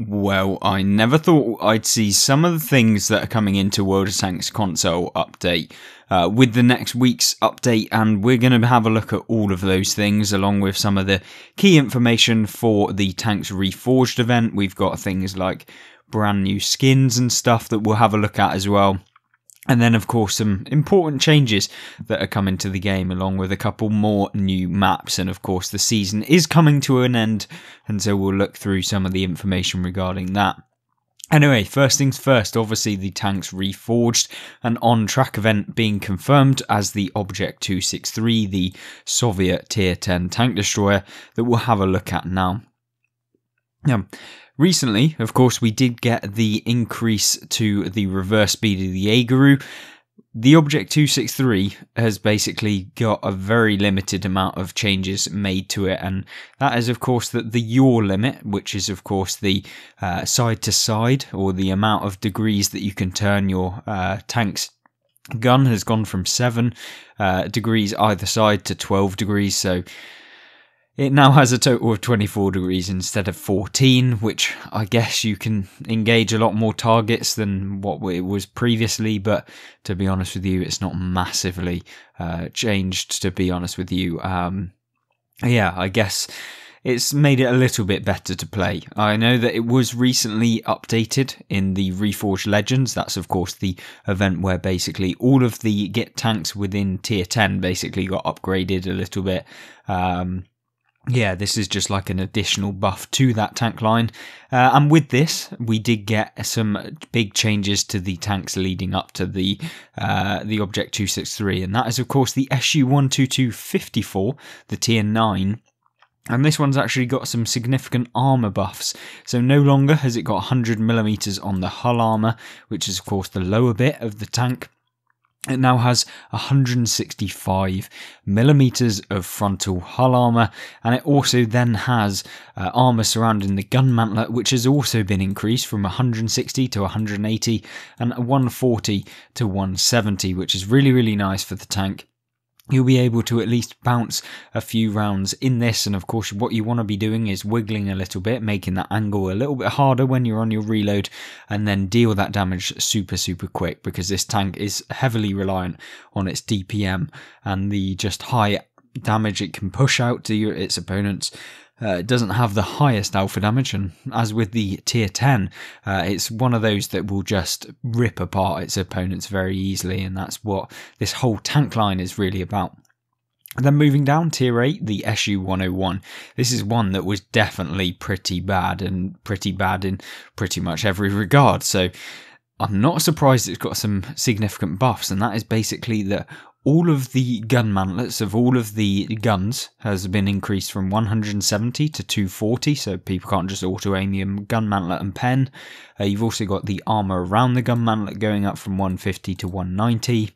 Well, I never thought I'd see some of the things that are coming into World of Tanks console update uh, with the next week's update, and we're going to have a look at all of those things along with some of the key information for the Tanks Reforged event. We've got things like brand new skins and stuff that we'll have a look at as well. And then, of course, some important changes that are coming to the game, along with a couple more new maps. And of course, the season is coming to an end, and so we'll look through some of the information regarding that. Anyway, first things first, obviously the tanks reforged, an on track event being confirmed as the Object 263, the Soviet Tier 10 tank destroyer that we'll have a look at now. Now, Recently, of course, we did get the increase to the reverse speed of the Jaegeru. The Object 263 has basically got a very limited amount of changes made to it, and that is, of course, that the yaw limit, which is, of course, the side to side or the amount of degrees that you can turn your uh, tank's gun, has gone from 7 uh, degrees either side to 12 degrees. So it now has a total of 24 degrees instead of 14, which I guess you can engage a lot more targets than what it was previously, but to be honest with you, it's not massively uh, changed, to be honest with you. Um, yeah, I guess it's made it a little bit better to play. I know that it was recently updated in the Reforged Legends. That's, of course, the event where basically all of the Git tanks within tier 10 basically got upgraded a little bit. Um, yeah, this is just like an additional buff to that tank line. Uh, and with this, we did get some big changes to the tanks leading up to the uh, the Object 263, and that is, of course, the SU 12254, the tier 9. And this one's actually got some significant armor buffs. So no longer has it got 100mm on the hull armor, which is, of course, the lower bit of the tank. It now has 165 millimeters of frontal hull armor, and it also then has uh, armor surrounding the gun mantlet, which has also been increased from 160 to 180 and 140 to 170, which is really, really nice for the tank you'll be able to at least bounce a few rounds in this. And of course what you want to be doing is wiggling a little bit making that angle a little bit harder when you're on your reload and then deal that damage super super quick because this tank is heavily reliant on its DPM and the just high damage it can push out to its opponents uh, it doesn't have the highest alpha damage, and as with the tier 10, uh, it's one of those that will just rip apart its opponents very easily, and that's what this whole tank line is really about. And then moving down tier 8, the SU 101. This is one that was definitely pretty bad and pretty bad in pretty much every regard. So I'm not surprised it's got some significant buffs, and that is basically that all of the gun mantlets of all of the guns has been increased from 170 to 240, so people can't just auto aim your gun mantlet and pen. Uh, you've also got the armor around the gun mantlet going up from 150 to 190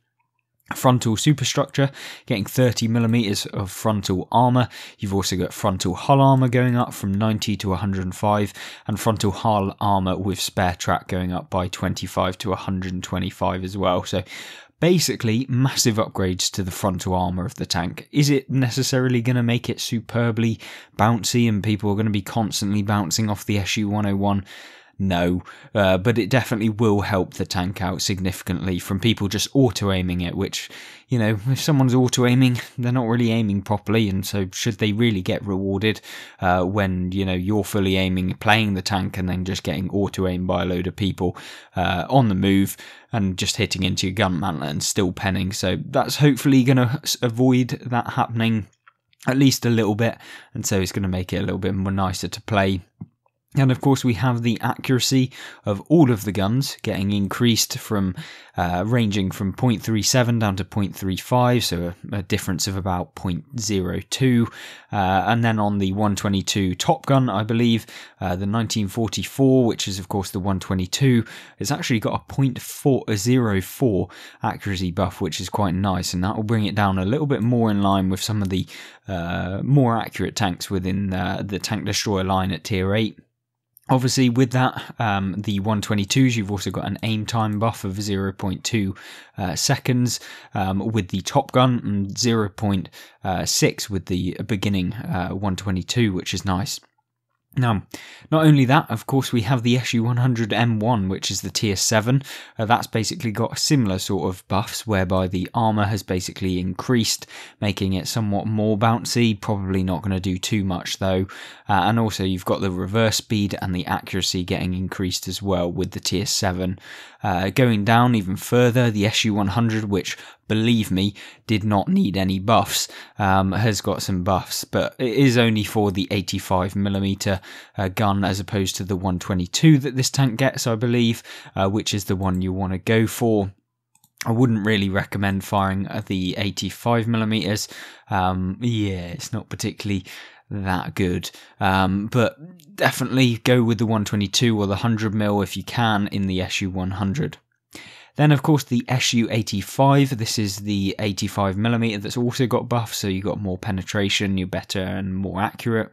frontal superstructure, getting 30 millimeters of frontal armor. You've also got frontal hull armor going up from 90 to 105, and frontal hull armor with spare track going up by 25 to 125 as well. So basically massive upgrades to the frontal armor of the tank. Is it necessarily going to make it superbly bouncy and people are going to be constantly bouncing off the SU 101? No, uh, but it definitely will help the tank out significantly from people just auto aiming it, which, you know, if someone's auto aiming, they're not really aiming properly, and so should they really get rewarded uh, when, you know, you're fully aiming, playing the tank, and then just getting auto aimed by a load of people uh, on the move and just hitting into your gun mantlet and still penning? So that's hopefully going to avoid that happening at least a little bit, and so it's going to make it a little bit more nicer to play and of course, we have the accuracy of all of the guns getting increased from uh, ranging from 0.37 down to 0.35, so a, a difference of about 0.02. Uh, and then on the 122 Top Gun, I believe, uh, the 1944, which is of course the 122, it's actually got a 0.404 accuracy buff, which is quite nice, and that will bring it down a little bit more in line with some of the uh, more accurate tanks within uh, the tank destroyer line at tier 8. Obviously, with that, um, the 122s, you've also got an aim time buff of 0.2 uh, seconds um, with the Top Gun and 0.6 with the beginning uh, 122, which is nice. Now, not only that, of course, we have the SU-100M1, which is the tier 7. Uh, that's basically got similar sort of buffs, whereby the armor has basically increased, making it somewhat more bouncy. Probably not going to do too much though. Uh, and also, you've got the reverse speed and the accuracy getting increased as well with the tier 7. Uh, going down even further, the SU-100, which believe me, did not need any buffs, um, has got some buffs, but it is only for the 85mm uh, gun as opposed to the 122 that this tank gets, I believe, uh, which is the one you want to go for. I wouldn't really recommend firing the 85 millimeters. Um, yeah, it's not particularly that good. Um, but definitely go with the 122 or the 100 mil if you can in the SU 100. Then, of course, the SU85. This is the 85 millimeter that's also got buff, so you've got more penetration, you're better and more accurate.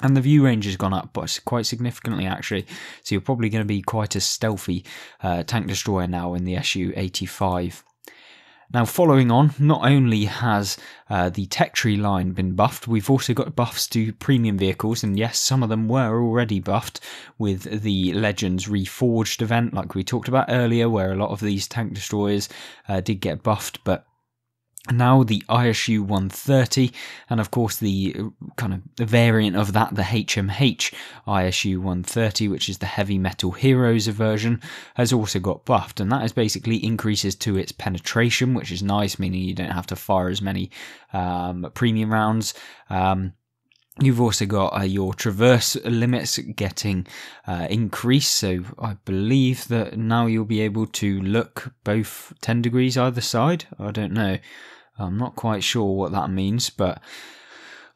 And the view range has gone up but quite significantly, actually. So you're probably going to be quite a stealthy uh, tank destroyer now in the SU85. Now, following on, not only has uh, the tech tree line been buffed, we've also got buffs to premium vehicles, and yes, some of them were already buffed with the Legends Reforged event, like we talked about earlier, where a lot of these tank destroyers uh, did get buffed, but now the ISU 130, and of course the uh, kind of variant of that, the HMH ISU 130, which is the Heavy Metal Heroes version, has also got buffed, and that is basically increases to its penetration, which is nice, meaning you don't have to fire as many um, premium rounds. Um, You've also got uh, your traverse limits getting uh, increased, so I believe that now you'll be able to look both 10 degrees either side. I don't know. I'm not quite sure what that means, but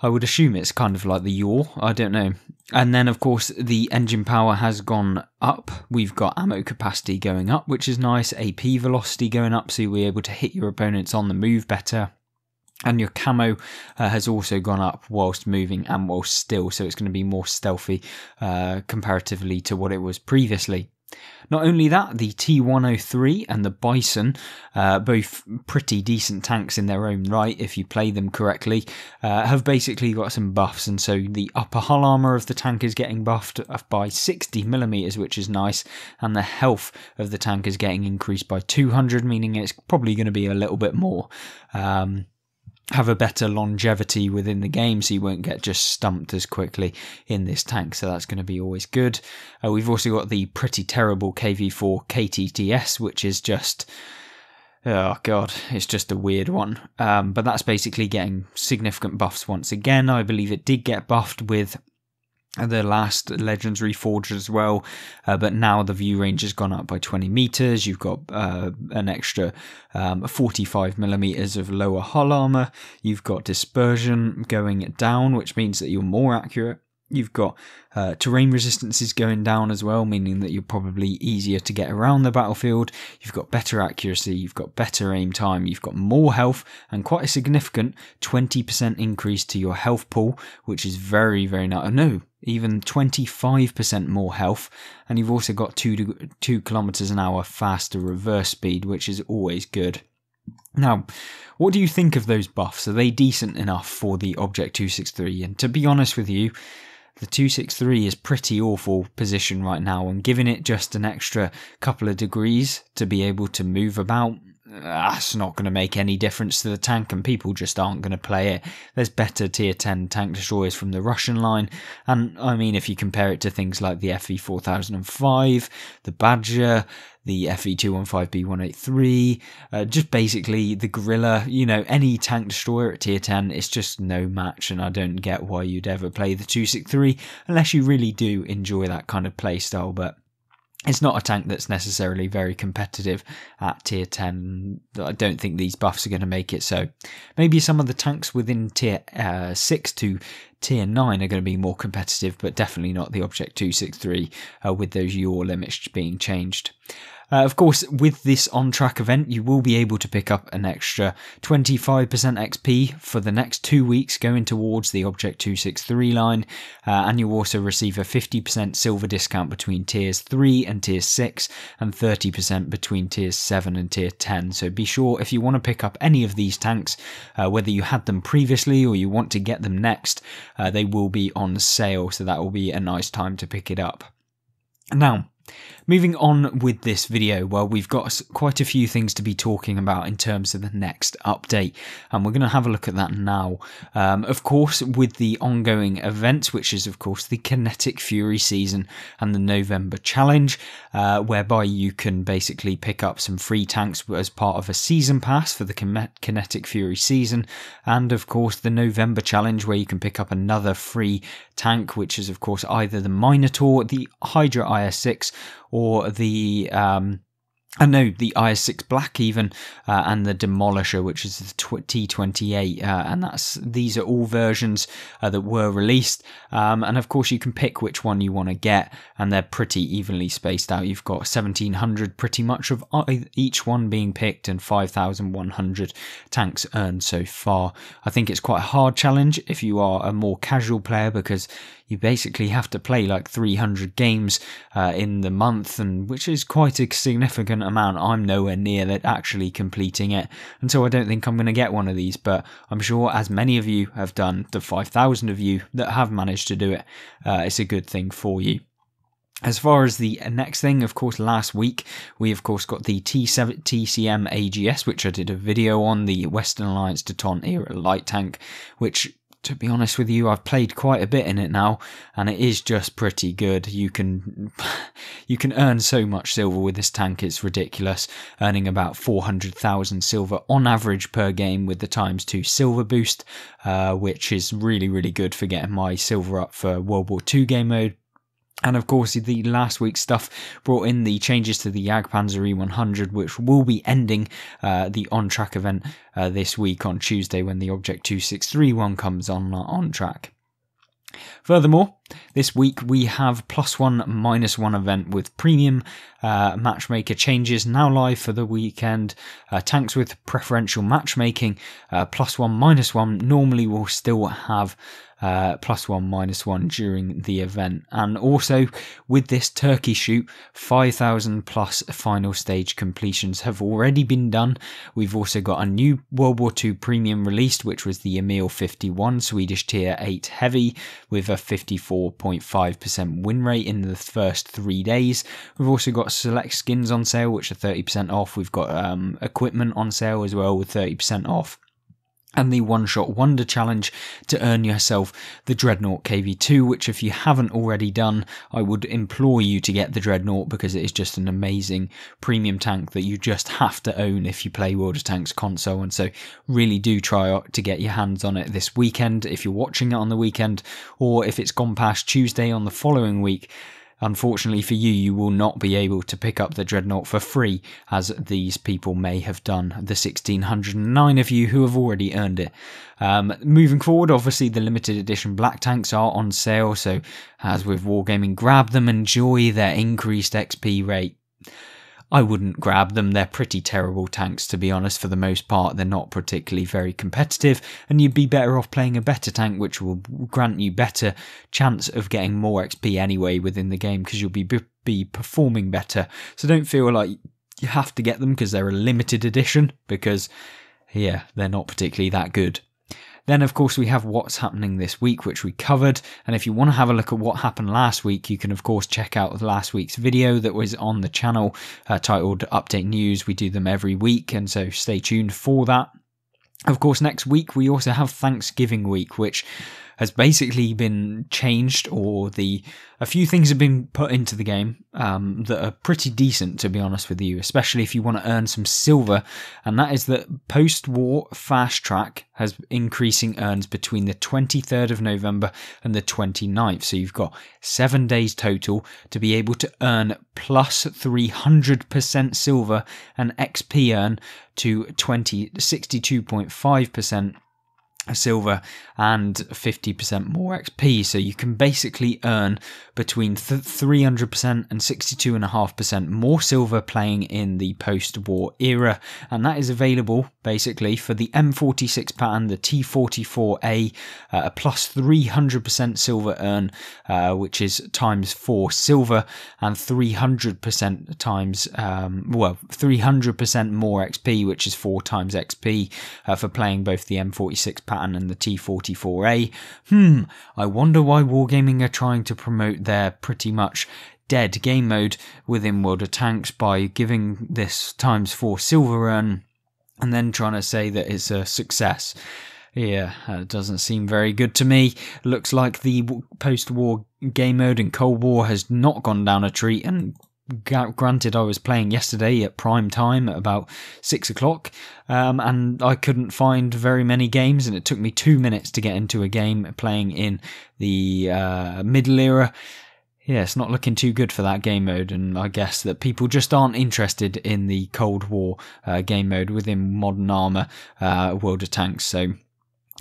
I would assume it's kind of like the yaw. I don't know. And then, of course, the engine power has gone up. We've got ammo capacity going up, which is nice. AP velocity going up, so you'll be able to hit your opponents on the move better and your camo uh, has also gone up whilst moving and whilst still, so it's going to be more stealthy uh, comparatively to what it was previously. Not only that, the T103 and the Bison, uh, both pretty decent tanks in their own right if you play them correctly, uh, have basically got some buffs, and so the upper hull armor of the tank is getting buffed by 60 millimeters, which is nice, and the health of the tank is getting increased by 200, meaning it's probably going to be a little bit more. Um, have a better longevity within the game so you won't get just stumped as quickly in this tank so that's going to be always good. Uh, we've also got the pretty terrible kv4 ktts which is just oh god it's just a weird one. Um, but that's basically getting significant buffs once again. I believe it did get buffed with the last Legends Reforged as well, uh, but now the view range has gone up by 20 meters. You've got uh, an extra um, 45 millimeters of lower hull armor. You've got dispersion going down, which means that you're more accurate. You've got uh, terrain resistances going down as well, meaning that you're probably easier to get around the battlefield. You've got better accuracy, you've got better aim time, you've got more health, and quite a significant 20% increase to your health pool, which is very, very nice. No, even 25% more health, and you've also got 2, 2 kilometers an hour faster reverse speed, which is always good. Now, what do you think of those buffs? Are they decent enough for the Object 263? And to be honest with you, the 263 is pretty awful position right now, and giving it just an extra couple of degrees to be able to move about, that's not going to make any difference to the tank, and people just aren't going to play it. There's better tier 10 tank destroyers from the Russian line, and I mean, if you compare it to things like the FV 4005, the Badger, the FV215B183, uh, just basically the Gorilla, you know, any tank destroyer at tier 10, it's just no match, and I don't get why you'd ever play the 263 unless you really do enjoy that kind of playstyle, but it's not a tank that's necessarily very competitive at tier 10. I don't think these buffs are going to make it so. Maybe some of the tanks within tier uh, 6 to tier 9 are going to be more competitive, but definitely not the Object 263 uh, with those yaw limits being changed. Uh, of course, with this on track event, you will be able to pick up an extra 25% XP for the next two weeks going towards the Object 263 line, uh, and you'll also receive a 50% silver discount between tiers 3 and tier 6, and 30% between tiers 7 and tier 10. So be sure if you want to pick up any of these tanks, uh, whether you had them previously or you want to get them next, uh, they will be on sale, so that will be a nice time to pick it up. Now, Moving on with this video, well, we've got quite a few things to be talking about in terms of the next update, and we're going to have a look at that now. Um, of course, with the ongoing event, which is, of course, the Kinetic Fury season and the November Challenge, uh, whereby you can basically pick up some free tanks as part of a season pass for the Kinetic Fury season, and of course, the November Challenge, where you can pick up another free tank, which is, of course, either the Minotaur, the Hydra IS6, or the um, I know the IS6 Black even, uh, and the Demolisher, which is the T28, uh, and that's these are all versions uh, that were released. Um, and of course, you can pick which one you want to get, and they're pretty evenly spaced out. You've got 1700 pretty much of each one being picked, and 5100 tanks earned so far. I think it's quite a hard challenge if you are a more casual player because you basically have to play like 300 games uh, in the month, and which is quite a significant amount. I'm nowhere near that actually completing it, and so I don't think I'm going to get one of these. But I'm sure, as many of you have done, the 5,000 of you that have managed to do it, uh, it's a good thing for you. As far as the next thing, of course, last week we of course got the T7 TCM AGS, which I did a video on the Western Alliance Teuton era light tank, which to be honest with you, I've played quite a bit in it now, and it is just pretty good. You can you can earn so much silver with this tank; it's ridiculous. Earning about four hundred thousand silver on average per game with the times two silver boost, uh, which is really really good for getting my silver up for World War II game mode. And of course, the last week's stuff brought in the changes to the Jagdpanzer E100, which will be ending uh, the on track event uh, this week on Tuesday when the Object 263 one comes on on track. Furthermore, this week we have plus one minus one event with premium uh, matchmaker changes now live for the weekend. Uh, tanks with preferential matchmaking uh, plus one minus one normally will still have uh, plus one, minus one during the event. And also with this turkey shoot, 5,000 plus final stage completions have already been done. We've also got a new World War II premium released, which was the Emil 51 Swedish Tier 8 Heavy with a 54.5% win rate in the first three days. We've also got select skins on sale, which are 30% off. We've got um, equipment on sale as well with 30% off and the one shot wonder challenge to earn yourself the Dreadnought KV2, which, if you haven't already done, I would implore you to get the Dreadnought because it is just an amazing premium tank that you just have to own if you play World of Tanks console. And so, really do try to get your hands on it this weekend if you're watching it on the weekend, or if it's gone past Tuesday on the following week. Unfortunately for you, you will not be able to pick up the Dreadnought for free, as these people may have done, the 1609 of you who have already earned it. Um, moving forward, obviously, the limited edition black tanks are on sale, so as with Wargaming, grab them, enjoy their increased XP rate. I wouldn't grab them. They're pretty terrible tanks, to be honest, for the most part. They're not particularly very competitive, and you'd be better off playing a better tank, which will grant you better chance of getting more XP anyway within the game because you'll be, be performing better. So don't feel like you have to get them because they're a limited edition, because, yeah, they're not particularly that good. Then, of course, we have what's happening this week, which we covered. And if you want to have a look at what happened last week, you can, of course, check out last week's video that was on the channel uh, titled Update News. We do them every week, and so stay tuned for that. Of course, next week we also have Thanksgiving week, which has basically been changed, or the a few things have been put into the game um, that are pretty decent, to be honest with you, especially if you want to earn some silver. And that is that post-war fast track has increasing earns between the 23rd of November and the 29th. So you've got seven days total to be able to earn plus 300% silver and XP earn to 20 62.5% silver and 50% more XP. So you can basically earn between 300% and 62.5% more silver playing in the post war era. And that is available basically for the M46 Patton, the T44A, uh, a plus 300% silver earn, uh, which is times 4 silver, and 300% times, um, well, 300% more XP, which is 4 times XP uh, for playing both the M46 Patton and the T44A. Hmm, I wonder why Wargaming are trying to promote their pretty much dead game mode within World of Tanks by giving this times 4 silver earn and then trying to say that it's a success. Yeah, it doesn't seem very good to me. Looks like the post war game mode in Cold War has not gone down a treat. And granted, I was playing yesterday at prime time at about six o'clock, um, and I couldn't find very many games, and it took me two minutes to get into a game playing in the uh, middle era yeah, it's not looking too good for that game mode, and I guess that people just aren't interested in the Cold War uh, game mode within Modern Armour uh, World of Tanks. So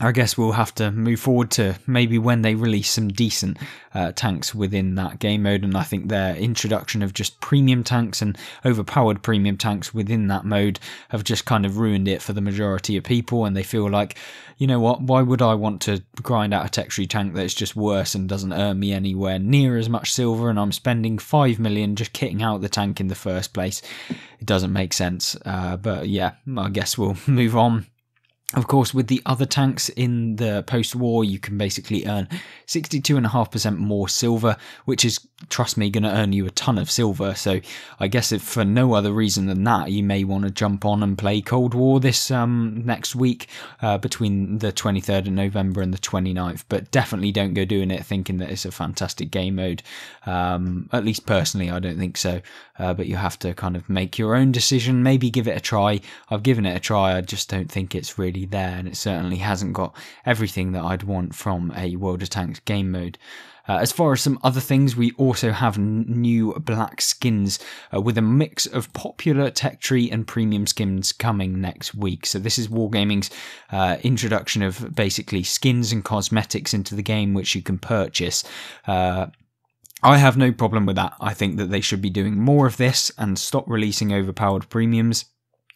I guess we'll have to move forward to maybe when they release some decent uh, tanks within that game mode. And I think their introduction of just premium tanks and overpowered premium tanks within that mode have just kind of ruined it for the majority of people. And they feel like, you know what, why would I want to grind out a tech tree tank that's just worse and doesn't earn me anywhere near as much silver? And I'm spending 5 million just kitting out the tank in the first place. It doesn't make sense. Uh, but yeah, I guess we'll move on of course, with the other tanks in the post war, you can basically earn 62.5% more silver, which is, trust me, going to earn you a ton of silver. So, I guess if for no other reason than that, you may want to jump on and play Cold War this um, next week uh, between the 23rd of November and the 29th. But definitely don't go doing it thinking that it's a fantastic game mode. Um, at least personally, I don't think so. Uh, but you have to kind of make your own decision, maybe give it a try. I've given it a try, I just don't think it's really there, and it certainly hasn't got everything that I'd want from a World of Tanks game mode. Uh, as far as some other things, we also have n- new black skins uh, with a mix of popular tech tree and premium skins coming next week. So, this is Wargaming's uh, introduction of basically skins and cosmetics into the game, which you can purchase. Uh, I have no problem with that. I think that they should be doing more of this and stop releasing overpowered premiums.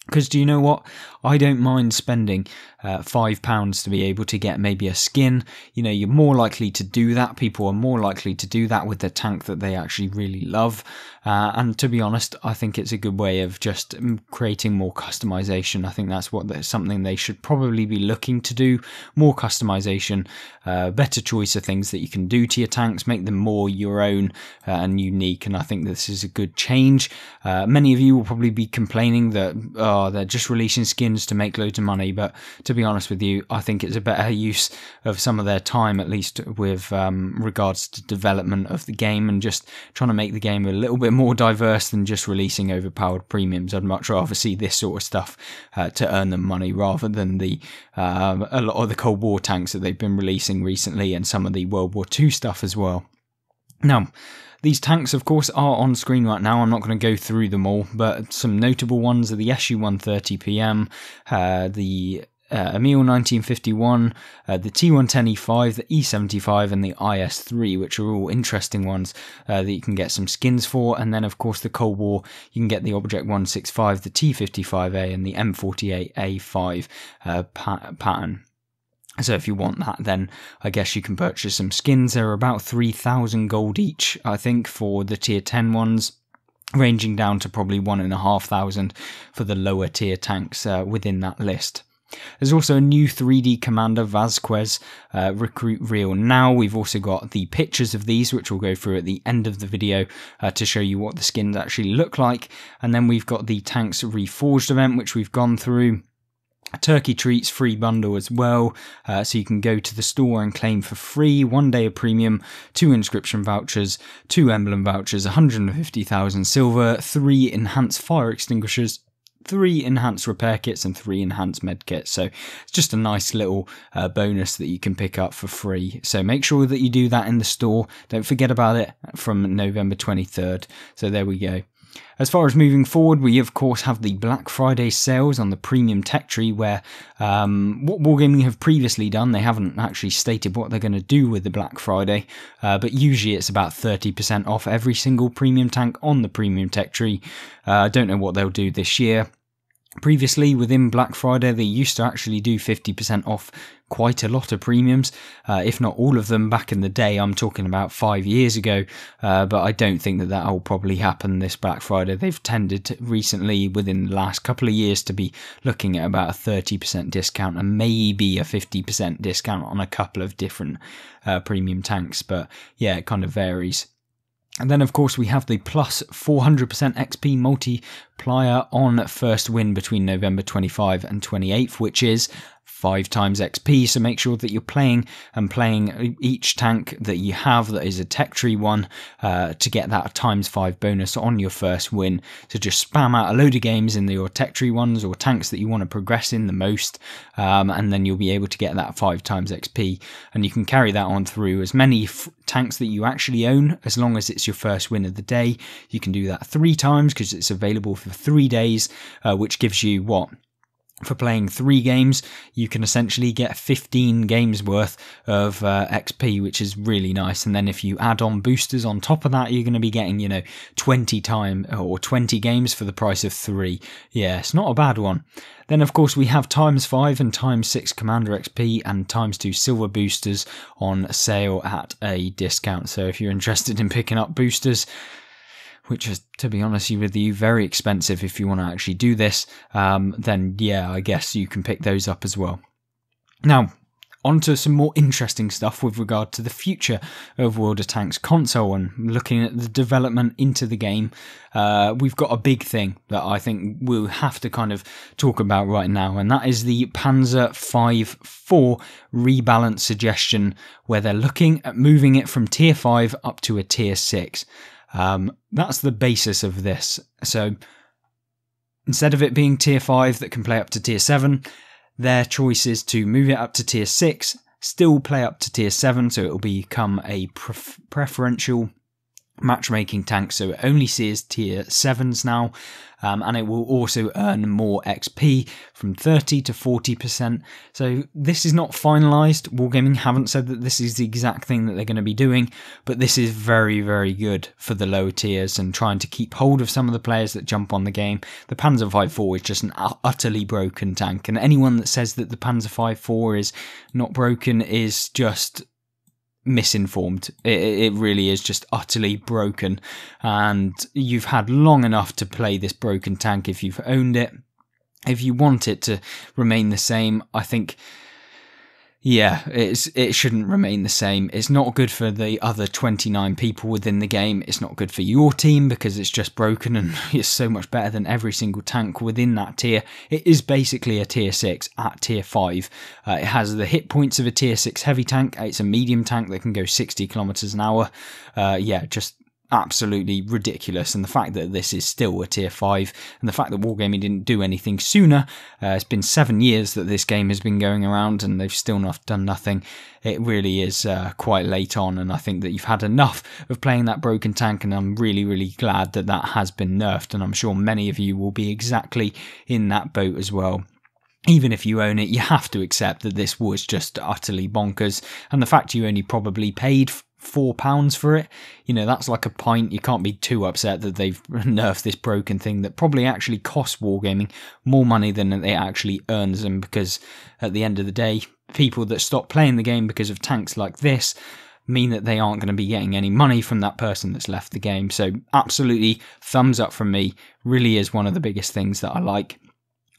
Because do you know what? I don't mind spending uh, five pounds to be able to get maybe a skin. You know, you're more likely to do that. People are more likely to do that with the tank that they actually really love. Uh, and to be honest, I think it's a good way of just mm, creating more customization. I think that's what something they should probably be looking to do. More customization, uh, better choice of things that you can do to your tanks, make them more your own uh, and unique. And I think this is a good change. Uh, many of you will probably be complaining that oh, they're just releasing skins to make loads of money, but to be honest with you, I think it's a better use of some of their time, at least with um, regards to development of the game and just trying to make the game a little bit more diverse than just releasing overpowered premiums. I'd much rather see this sort of stuff uh, to earn them money rather than the uh, a lot of the Cold War tanks that they've been releasing recently and some of the World War II stuff as well. Now, these tanks, of course, are on screen right now. I'm not going to go through them all, but some notable ones are the SU 130 PM, uh, the uh, Emil 1951, uh, the T110E5, the E75, and the IS3, which are all interesting ones uh, that you can get some skins for. And then, of course, the Cold War, you can get the Object 165, the T55A, and the M48A5 uh, pa- Patton. So if you want that, then I guess you can purchase some skins. There are about 3,000 gold each, I think, for the tier 10 ones ranging down to probably one and a half thousand for the lower tier tanks uh, within that list. There's also a new 3D commander, Vasquez, uh, Recruit reel Now. We've also got the pictures of these, which we'll go through at the end of the video uh, to show you what the skins actually look like. And then we've got the Tanks Reforged event, which we've gone through. Turkey Treats free bundle as well, uh, so you can go to the store and claim for free one day of premium, two inscription vouchers, two emblem vouchers, 150,000 silver, three enhanced fire extinguishers, three enhanced repair kits and three enhanced med kits. So it's just a nice little uh, bonus that you can pick up for free. So make sure that you do that in the store. Don't forget about it from November 23rd. So there we go. As far as moving forward, we of course have the Black Friday sales on the premium tech tree, where um, what Wargaming have previously done, they haven't actually stated what they're going to do with the Black Friday, uh, but usually it's about 30% off every single premium tank on the premium tech tree. Uh, I don't know what they'll do this year. Previously, within Black Friday, they used to actually do 50% off quite a lot of premiums, uh, if not all of them back in the day. I'm talking about five years ago, uh, but I don't think that that will probably happen this Black Friday. They've tended to recently, within the last couple of years, to be looking at about a 30% discount and maybe a 50% discount on a couple of different uh, premium tanks, but yeah, it kind of varies. And then, of course, we have the plus 400% XP multiplier on first win between November 25 and 28th, which is five times XP. So make sure that you're playing and playing each tank that you have that is a tech tree one uh, to get that times five bonus on your first win. So just spam out a load of games in your tech tree ones or tanks that you want to progress in the most, um, and then you'll be able to get that five times XP. And you can carry that on through as many f- tanks that you actually own, as long as it's your first win of the day. You can do that three times because it's available for three days, uh, which gives you what for playing three games, you can essentially get 15 games worth of uh, XP, which is really nice. And then if you add on boosters on top of that, you're going to be getting, you know, 20 time or 20 games for the price of three. Yeah, it's not a bad one. Then, of course, we have times five and times six Commander XP and times two silver boosters on sale at a discount. So if you're interested in picking up boosters, which is, to be honest with you, very expensive if you want to actually do this, um, then yeah, I guess you can pick those up as well. Now, on to some more interesting stuff with regard to the future of World of Tanks console and looking at the development into the game. Uh, we've got a big thing that I think we'll have to kind of talk about right now, and that is the Panzer 5 4 rebalance suggestion, where they're looking at moving it from tier 5 up to a tier 6. Um, that's the basis of this. So instead of it being tier 5 that can play up to tier 7, their choice is to move it up to tier 6, still play up to tier 7, so it will become a pref- preferential matchmaking tank, so it only sees tier 7s now, um, and it will also earn more XP from 30 to 40%. So this is not finalized. Wargaming haven't said that this is the exact thing that they're going to be doing, but this is very, very good for the lower tiers and trying to keep hold of some of the players that jump on the game. The Panzer V4 is just an utterly broken tank, and anyone that says that the Panzer V4 is not broken is just misinformed. It, it, really is just utterly broken, and you've had long enough to play this broken tank if you've owned it. If you want it to remain the same, I think yeah, it's it shouldn't remain the same. It's not good for the other 29 people within the game. It's not good for your team because it's just broken and it's so much better than every single tank within that tier. It is basically a tier 6 at tier 5. Uh, it has the hit points of a tier 6 heavy tank. It's a medium tank that can go 60 kilometers an hour. Uh, yeah, just absolutely ridiculous. And the fact that this is still a tier 5 and the fact that Wargaming didn't do anything sooner, uh, it's been seven years that this game has been going around and they've still not done nothing. It really is uh, quite late on, and I think that you've had enough of playing that broken tank, and I'm really, really glad that that has been nerfed, and I'm sure many of you will be exactly in that boat as well even if you own it, you have to accept that this was just utterly bonkers. And the fact you only probably paid four pounds for it. You know, that's like a pint. You can't be too upset that they've nerfed this broken thing that probably actually costs Wargaming more money than it actually earns them because at the end of the day, people that stop playing the game because of tanks like this mean that they aren't going to be getting any money from that person that's left the game. So, absolutely, thumbs up from me. Really is one of the biggest things that I like.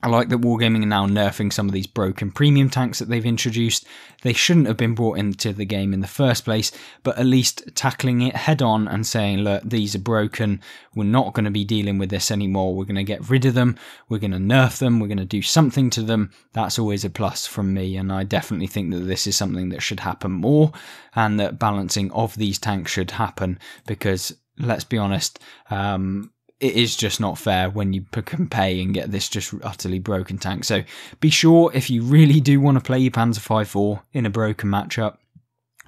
I like that Wargaming are now nerfing some of these broken premium tanks that they've introduced. They shouldn't have been brought into the game in the first place, but at least tackling it head on and saying, look, these are broken. We're not going to be dealing with this anymore. We're going to get rid of them. We're going to nerf them. We're going to do something to them. That's always a plus from me. And I definitely think that this is something that should happen more and that balancing of these tanks should happen because let's be honest, um, it is just not fair when you can pay and get this just utterly broken tank. So be sure if you really do want to play your Panzer V4 in a broken matchup,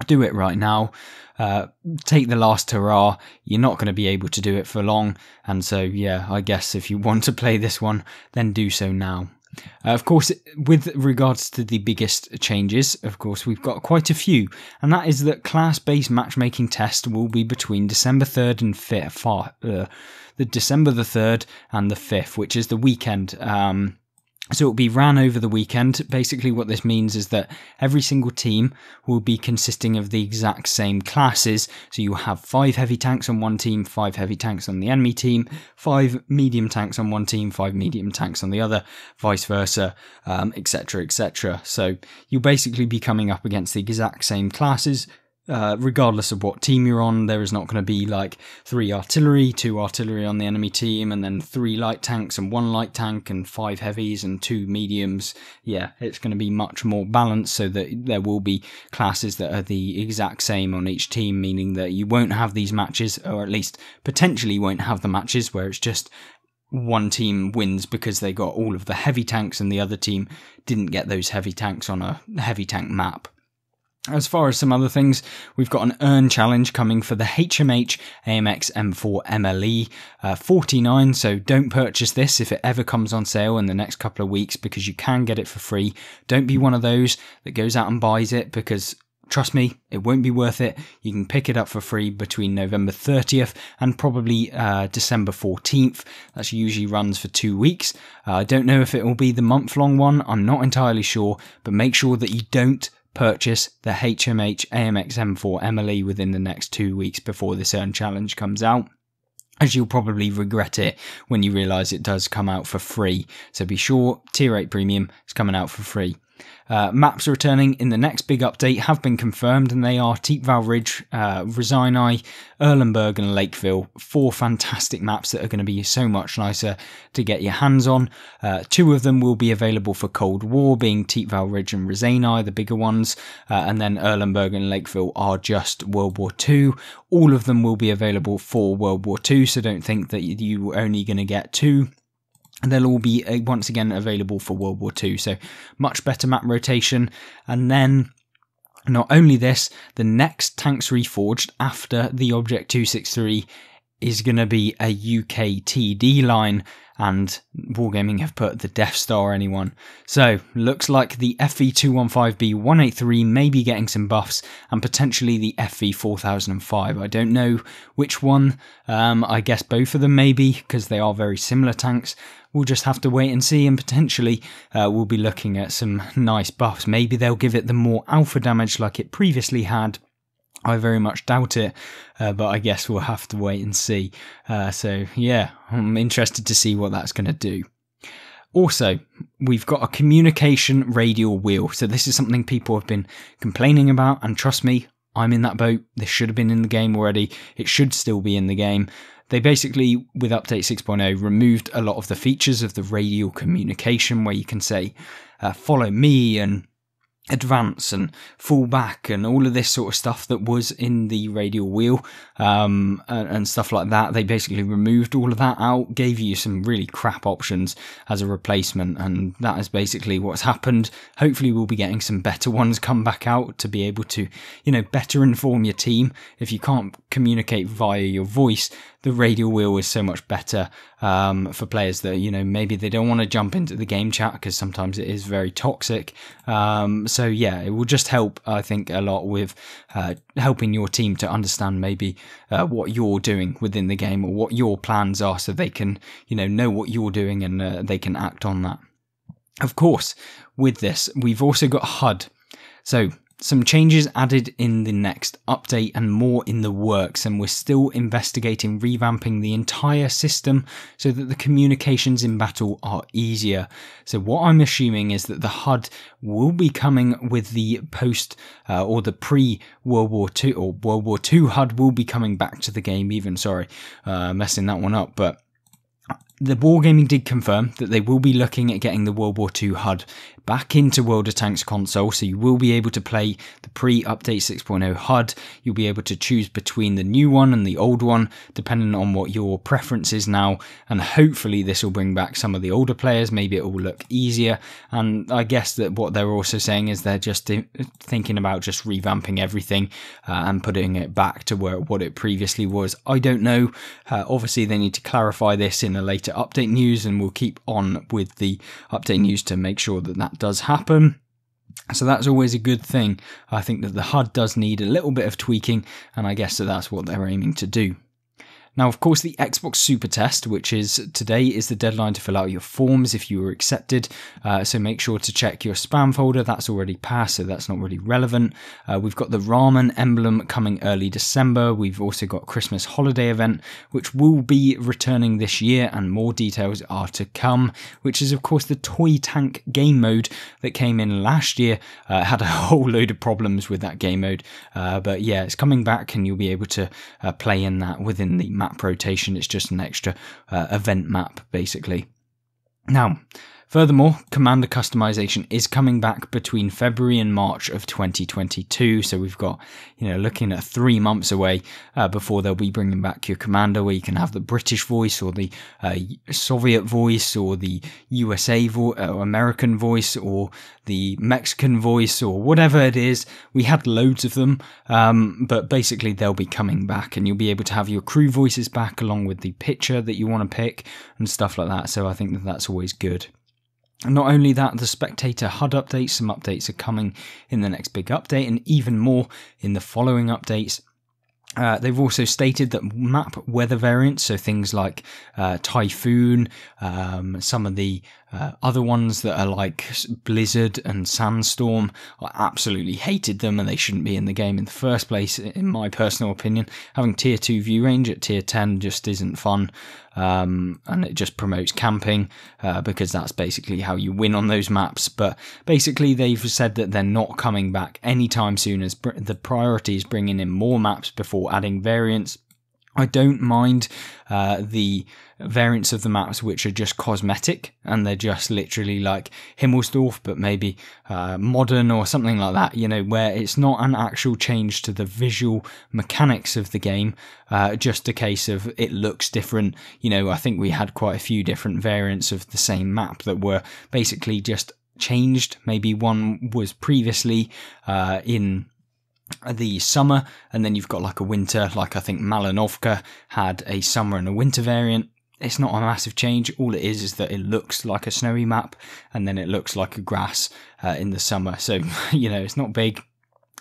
do it right now. Uh, take the last hurrah. You're not going to be able to do it for long. And so, yeah, I guess if you want to play this one, then do so now. Uh, of course, with regards to the biggest changes, of course, we've got quite a few, and that is that class-based matchmaking test will be between December 3rd and 5th, uh, the December the 3rd and the 5th, which is the weekend. Um, so it'll be ran over the weekend. Basically, what this means is that every single team will be consisting of the exact same classes. So you have five heavy tanks on one team, five heavy tanks on the enemy team, five medium tanks on one team, five medium tanks on the other, vice versa, etc., um, etc. Et so you'll basically be coming up against the exact same classes uh, regardless of what team you're on, there is not going to be like three artillery, two artillery on the enemy team, and then three light tanks and one light tank, and five heavies and two mediums. Yeah, it's going to be much more balanced so that there will be classes that are the exact same on each team, meaning that you won't have these matches, or at least potentially won't have the matches where it's just one team wins because they got all of the heavy tanks and the other team didn't get those heavy tanks on a heavy tank map. As far as some other things, we've got an earn challenge coming for the HMH AMX M4 MLE uh, 49. So don't purchase this if it ever comes on sale in the next couple of weeks because you can get it for free. Don't be one of those that goes out and buys it because Trust me, it won't be worth it. You can pick it up for free between November 30th and probably uh, December 14th. That usually runs for two weeks. Uh, I don't know if it will be the month long one. I'm not entirely sure, but make sure that you don't purchase the HMH AMX M4 MLE within the next two weeks before this Earn Challenge comes out as you'll probably regret it when you realise it does come out for free. So be sure Tier 8 Premium is coming out for free. Uh, maps returning in the next big update have been confirmed, and they are Tiefval Ridge, uh, Erlenberg, and Lakeville. Four fantastic maps that are going to be so much nicer to get your hands on. Uh, two of them will be available for Cold War, being Tiefval Ridge and Rosini, the bigger ones, uh, and then Erlenberg and Lakeville are just World War II. All of them will be available for World War II, so don't think that you're only going to get two they'll all be uh, once again available for World War II. So much better map rotation. And then not only this, the next tanks reforged after the Object 263 is going to be a UK TD line and Wargaming have put the Death Star anyone. So, looks like the FV215B183 may be getting some buffs, and potentially the FV4005. I don't know which one, um, I guess both of them maybe, because they are very similar tanks. We'll just have to wait and see, and potentially uh, we'll be looking at some nice buffs. Maybe they'll give it the more alpha damage like it previously had I very much doubt it, uh, but I guess we'll have to wait and see. Uh, so, yeah, I'm interested to see what that's going to do. Also, we've got a communication radial wheel. So, this is something people have been complaining about, and trust me, I'm in that boat. This should have been in the game already. It should still be in the game. They basically, with Update 6.0, removed a lot of the features of the radial communication where you can say, uh, follow me and advance and fall back and all of this sort of stuff that was in the radial wheel um, and, and, stuff like that. They basically removed all of that out, gave you some really crap options as a replacement, and that is basically what's happened. Hopefully, we'll be getting some better ones come back out to be able to, you know, better inform your team. If you can't communicate via your voice, the radial wheel is so much better um, for players that you know maybe they don't want to jump into the game chat because sometimes it is very toxic. Um, so yeah, it will just help I think a lot with uh, helping your team to understand maybe uh, what you're doing within the game or what your plans are, so they can you know know what you're doing and uh, they can act on that. Of course, with this we've also got HUD. So some changes added in the next update and more in the works, and we're still investigating revamping the entire system so that the communications in battle are easier. So, what I'm assuming is that the HUD will be coming with the post uh, or the pre World War II or World War II HUD will be coming back to the game, even. Sorry, uh, messing that one up, but the Wargaming did confirm that they will be looking at getting the World War II HUD back into World of Tanks console, so you will be able to play the pre update 6.0 HUD. You'll be able to choose between the new one and the old one, depending on what your preference is now. And hopefully, this will bring back some of the older players. Maybe it will look easier. And I guess that what they're also saying is they're just thinking about just revamping everything uh, and putting it back to where what it previously was. I don't know. Uh, obviously, they need to clarify this in a later update news, and we'll keep on with the update news to make sure that that does happen. So that's always a good thing. I think that the HUD does need a little bit of tweaking, and I guess that that's what they're aiming to do. Now, of course, the Xbox Super Test, which is today, is the deadline to fill out your forms if you were accepted. Uh, so make sure to check your spam folder. That's already passed, so that's not really relevant. Uh, we've got the Ramen emblem coming early December. We've also got Christmas holiday event, which will be returning this year, and more details are to come. Which is, of course, the Toy Tank game mode that came in last year. Uh, had a whole load of problems with that game mode, uh, but yeah, it's coming back, and you'll be able to uh, play in that within the map rotation. It's just an extra uh, event map, basically. Now, Furthermore, Commander customization is coming back between February and March of 2022. So we've got, you know, looking at three months away uh, before they'll be bringing back your Commander, where you can have the British voice or the uh, Soviet voice or the USA vo- uh, American voice or the Mexican voice or whatever it is. We had loads of them, um, but basically they'll be coming back, and you'll be able to have your crew voices back along with the picture that you want to pick and stuff like that. So I think that that's always good. Not only that, the Spectator HUD updates, some updates are coming in the next big update, and even more in the following updates. Uh, they've also stated that map weather variants, so things like uh, Typhoon, um, some of the uh, other ones that are like Blizzard and Sandstorm, I absolutely hated them and they shouldn't be in the game in the first place, in my personal opinion. Having tier 2 view range at tier 10 just isn't fun. Um, and it just promotes camping uh, because that's basically how you win on those maps. But basically, they've said that they're not coming back anytime soon, as the priority is bringing in more maps before adding variants. I don't mind uh, the variants of the maps which are just cosmetic and they're just literally like Himmelsdorf, but maybe uh, modern or something like that, you know, where it's not an actual change to the visual mechanics of the game, uh, just a case of it looks different. You know, I think we had quite a few different variants of the same map that were basically just changed. Maybe one was previously uh, in the summer, and then you've got like a winter, like I think Malinovka had a summer and a winter variant. It's not a massive change. All it is is that it looks like a snowy map, and then it looks like a grass uh, in the summer. So you know, it's not big.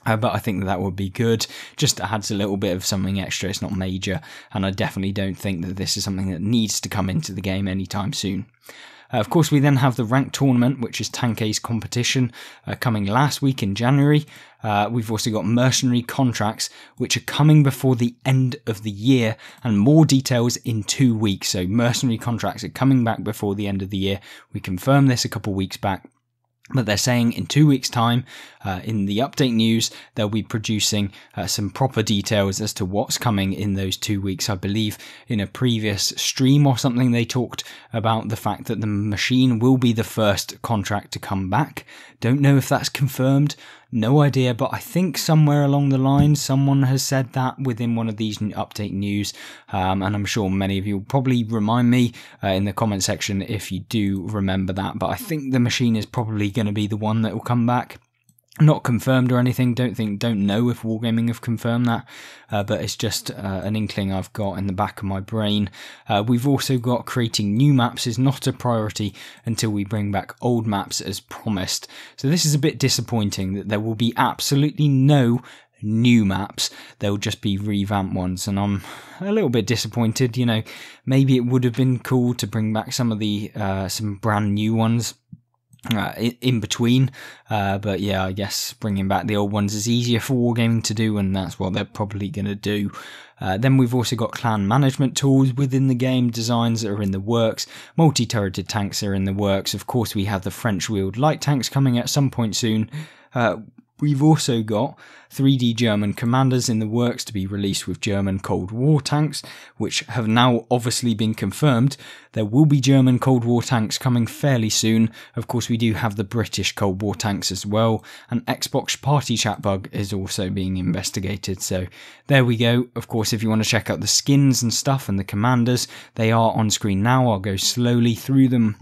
Uh, but I think that, that would be good. Just adds a little bit of something extra. It's not major, and I definitely don't think that this is something that needs to come into the game anytime soon. Uh, of course, we then have the ranked tournament, which is Tank Ace competition, uh, coming last week in January. Uh, we've also got mercenary contracts, which are coming before the end of the year, and more details in two weeks. So, mercenary contracts are coming back before the end of the year. We confirmed this a couple weeks back. But they're saying in two weeks' time, uh, in the update news, they'll be producing uh, some proper details as to what's coming in those two weeks. I believe in a previous stream or something, they talked about the fact that the machine will be the first contract to come back. Don't know if that's confirmed. No idea, but I think somewhere along the line someone has said that within one of these update news, um, and I'm sure many of you will probably remind me uh, in the comment section if you do remember that. But I think the machine is probably going to be the one that will come back not confirmed or anything. Don't think, don't know if Wargaming have confirmed that, uh, but it's just uh, an inkling I've got in the back of my brain. Uh, we've also got creating new maps is not a priority until we bring back old maps as promised. So this is a bit disappointing that there will be absolutely no new maps. They'll just be revamped ones, and I'm a little bit disappointed. You know, maybe it would have been cool to bring back some of the uh, some brand new ones uh, in between. Uh, but yeah, I guess bringing back the old ones is easier for wargaming to do, and that's what they're probably going to do. Uh, then we've also got clan management tools within the game, designs that are in the works, multi turreted tanks are in the works. Of course, we have the French wheeled light tanks coming at some point soon. We've also got 3D German commanders in the works to be released with German Cold War tanks, which have now obviously been confirmed. There will be German Cold War tanks coming fairly soon. Of course, we do have the British Cold War tanks as well. An Xbox party chat bug is also being investigated. So there we go. Of course, if you want to check out the skins and stuff and the commanders, they are on screen now. I'll go slowly through them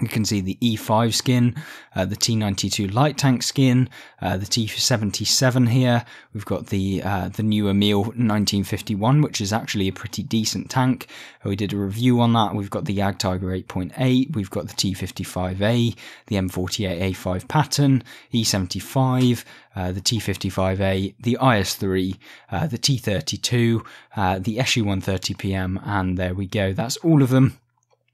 you can see the E5 skin, uh, the T92 light tank skin, uh, the T77 here. We've got the uh, the new Emil 1951, which is actually a pretty decent tank. We did a review on that. We've got the Yag Jagdtiger 8.8. We've got the T55A, the M48A5 Patton, E75, uh, the T55A, the IS3, uh, the T32, uh, the SU 130PM, and there we go. That's all of them.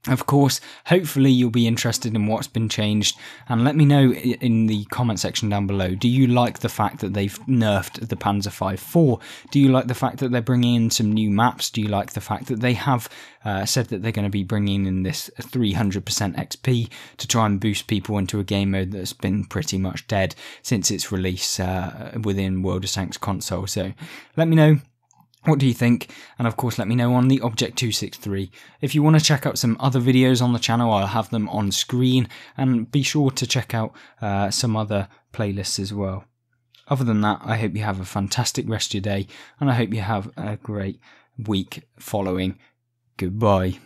Of course, hopefully you'll be interested in what's been changed and let me know in the comment section down below. Do you like the fact that they've nerfed the Panzer V 4? Do you like the fact that they're bringing in some new maps? Do you like the fact that they have uh, said that they're going to be bringing in this 300% XP to try and boost people into a game mode that's been pretty much dead since its release uh, within World of Tanks console? So let me know what do you think? And of course, let me know on the Object 263. If you want to check out some other videos on the channel, I'll have them on screen. And be sure to check out uh, some other playlists as well. Other than that, I hope you have a fantastic rest of your day. And I hope you have a great week following. Goodbye.